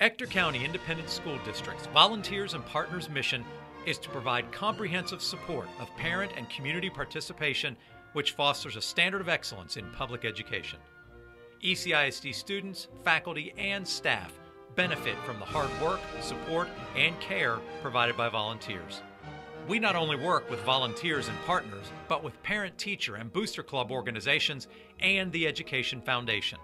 Ector County Independent School District's Volunteers and Partners mission is to provide comprehensive support of parent and community participation, which fosters a standard of excellence in public education. ECISD students, faculty, and staff benefit from the hard work, support, and care provided by volunteers. We not only work with volunteers and partners, but with parent teacher and booster club organizations and the Education Foundation.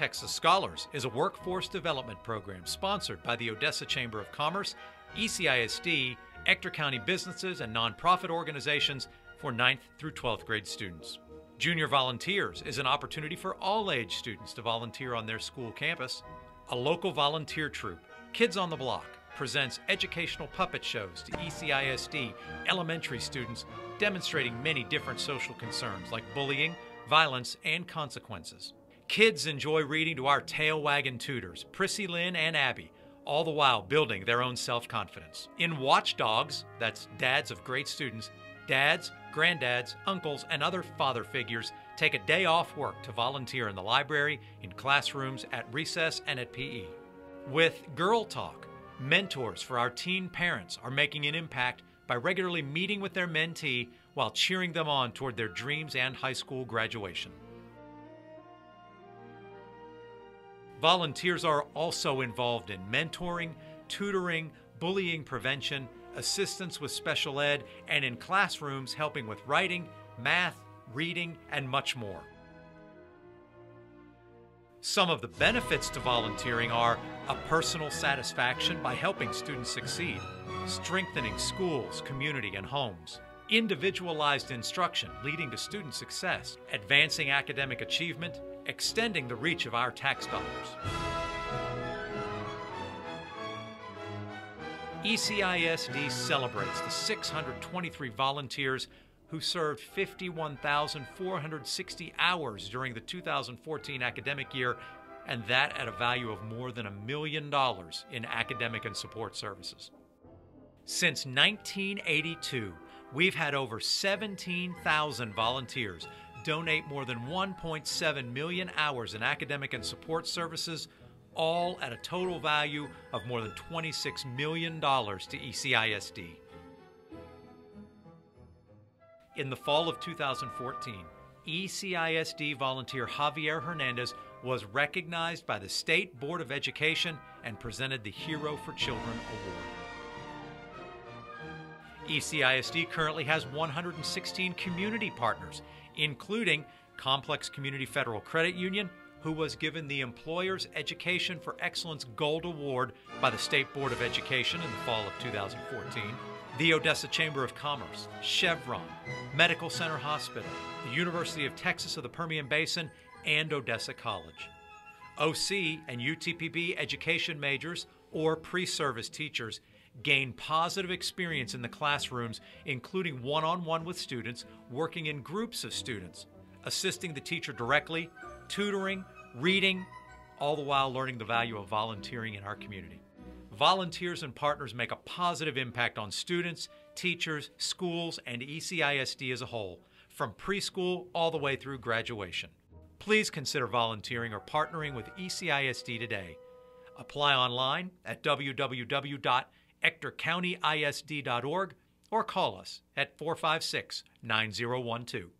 Texas Scholars is a workforce development program sponsored by the Odessa Chamber of Commerce, ECISD, Ector County businesses, and nonprofit organizations for 9th through 12th grade students. Junior Volunteers is an opportunity for all age students to volunteer on their school campus. A local volunteer troop, Kids on the Block, presents educational puppet shows to ECISD elementary students demonstrating many different social concerns like bullying, violence, and consequences. Kids enjoy reading to our Tail Waggin' Tutors, Prissy Lynn and Abby, all the while building their own self confidence. In Watch D.O.G.S., that's dads of great students, dads, granddads, uncles, and other father figures take a day off work to volunteer in the library, in classrooms, at recess, and at PE. With Girl Talk, mentors for our teen parents are making an impact by regularly meeting with their mentee while cheering them on toward their dreams and high school graduation. Volunteers are also involved in mentoring, tutoring, bullying prevention, assistance with special ed, and in classrooms helping with writing, math, reading, and much more. Some of the benefits to volunteering are a personal satisfaction by helping students succeed, strengthening schools, community, and homes, individualized instruction leading to student success, advancing academic achievement, extending the reach of our tax dollars. ECISD celebrates the 623 volunteers who served 51,460 hours during the 2014 academic year, and that at a value of more than a million dollars in academic and support services. Since 1982, we've had over 17,000 volunteers donate more than 1.7 million hours in academic and support services, all at a total value of more than $26 million to ECISD. In the fall of 2014, ECISD volunteer Javier Hernandez was recognized by the State Board of Education and presented the Hero for Children Award. ECISD currently has 116 community partners, including Complex Community Federal Credit Union, who was given the Employers Education for Excellence Gold Award by the State Board of Education in the fall of 2014, the Odessa Chamber of Commerce, Chevron, Medical Center Hospital, the University of Texas of the Permian Basin, and Odessa College. OC and UTPB education majors or pre service teachers gain positive experience in the classrooms, including one on one with students, working in groups of students, assisting the teacher directly, tutoring, reading, all the while learning the value of volunteering in our community. Volunteers and partners make a positive impact on students, teachers, schools, and ECISD as a whole, from preschool all the way through graduation. Please consider volunteering or partnering with ECISD today. Apply online at www ectorcountyisd.org or call us at 456 9012.